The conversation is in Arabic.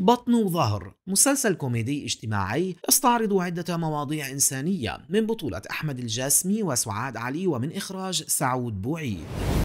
بطن وظهر. مسلسل كوميدي اجتماعي يستعرض عدة مواضيع إنسانية من بطولة أحمد الجاسمي وسعاد علي ومن إخراج سعود بوعيد